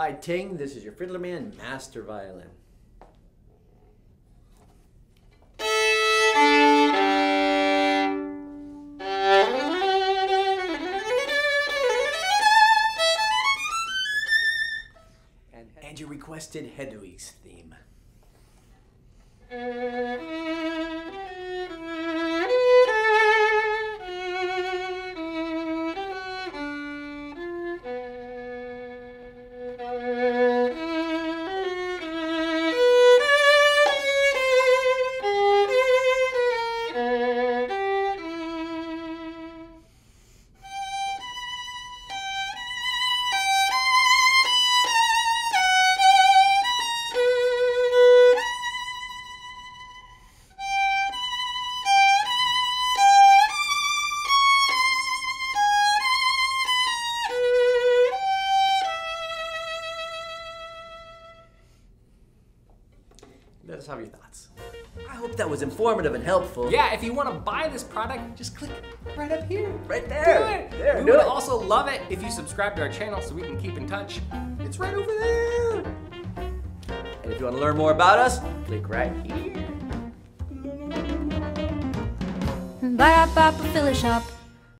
Hi, Teng. This is your Fiddlerman Master Violin. And your requested Hedwig's theme. Let us have your thoughts. I hope that was informative and helpful. Yeah, if you want to buy this product, just click right up here. Right there. Do there. it. There, we do would it. also love it if you subscribe to our channel so we can keep in touch. It's right over there. And if you want to learn more about us, click right here. Ba-da-ba-ba, Fiddlershop.